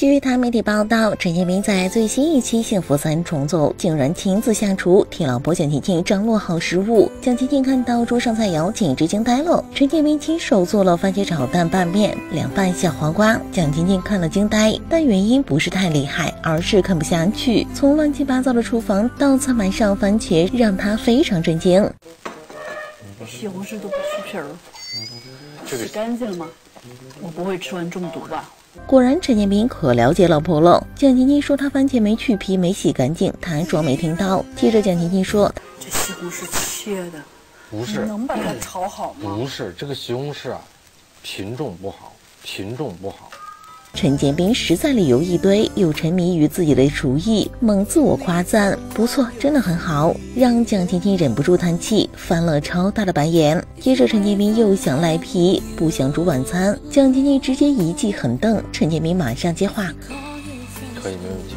据台媒体报道，陈建斌在最新一期《幸福三》重奏竟然亲自下厨，替老婆蒋勤勤张罗好食物。蒋勤勤看到桌上菜肴，简直惊呆了。陈建斌亲手做了番茄炒蛋拌面、凉拌小黄瓜，蒋勤勤看了惊呆。但原因不是太厉害，而是看不下去。从乱七八糟的厨房到菜满上番茄，让他非常震惊。西红柿都不去皮儿，洗干净了吗？我不会吃完中毒吧？果然，陈建斌可了解老婆了。蒋勤勤说他番茄没去皮、没洗干净，他装没听到。接着，蒋勤勤说：“这西红柿切的不是，能把它炒好吗？不是，这个西红柿啊，品种不好，品种不好。”陈建斌实在理由一堆，又沉迷于自己的厨艺，猛自我夸赞：“不错，真的很好。”让蒋勤勤忍不住叹气，翻了超大的白眼。接着，陈建斌又想赖皮，不想煮晚餐，蒋勤勤直接一记狠瞪，陈建斌马上接话：“可以没问题